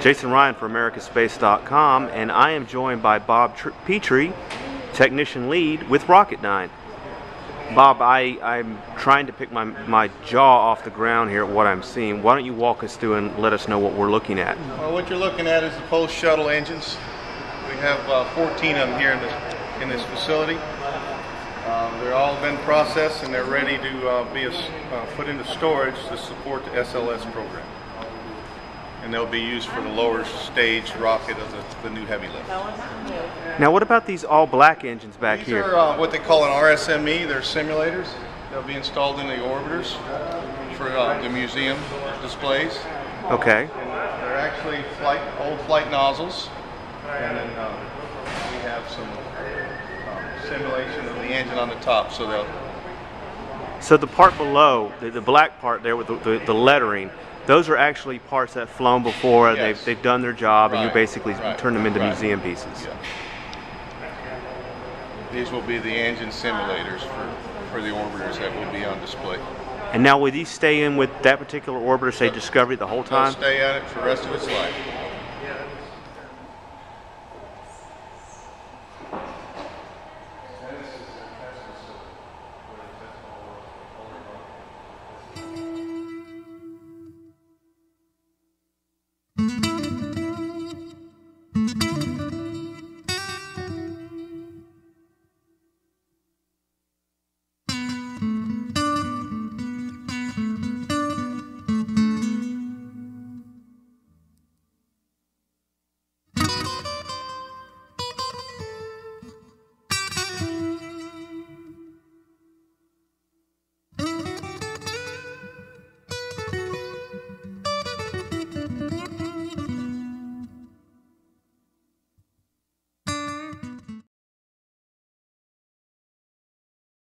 Jason Rhian for AmericaSpace.com, and I am joined by Bob Tr- Petrie, technician lead with Rocketdyne. Bob, I, I'm trying to pick my, my jaw off the ground here at what I'm seeing. Why don't you walk us through and let us know what we're looking at? Well, what you're looking at is the post shuttle engines. We have uh, 14 of them here in this, in this facility. Um, they're all been processed and they're ready to uh, be uh, put into storage to support the SLS program. And they'll be used for the lower stage rocket of the, the new heavy lift. Now, what about these all black engines back These here? These are uh, what they call an RSME. They're simulators. They'll be installed in the orbiters for uh, the museum displays. Okay. And they're actually flight, old flight nozzles. And then um, we have some um, simulation of the engine on the top. So they'll, So the part below, the, the black part there with the, the, the lettering, those are actually parts that have flown before. Yes. They've, they've done their job, and you basically right, turn them into right. museum pieces. yeah. These will be the engine simulators for, for the orbiters that will be on display. And now, will these stay in with that particular orbiter, say Discovery, the whole They'll time? stay at it for the rest of its life.